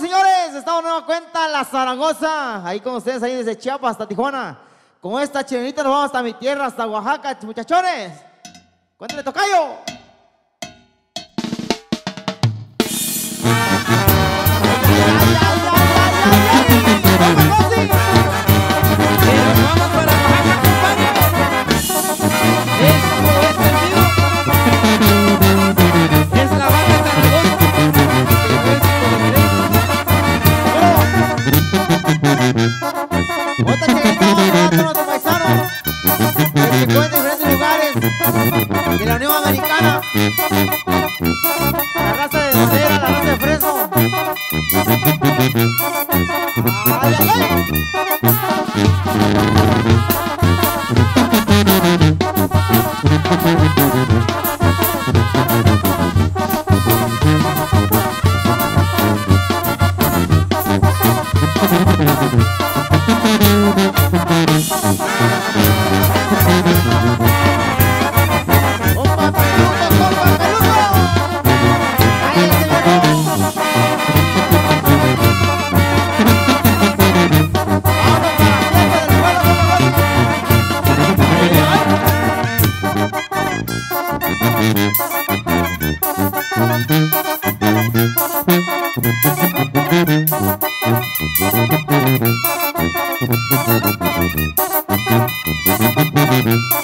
Señores. Estamos nueva cuenta La Zaragoza. Ahí con ustedes, ahí desde Chiapas hasta Tijuana. Con esta chilenita nos vamos hasta mi tierra, hasta Oaxaca, muchachones. Cuéntale, tocayo. Otra chilenita vamos a dar a todos nuestros paisanos. Que la Unión Americana. La raza de Madera, la raza de Fresno. ¡Compa peludo, Thank you.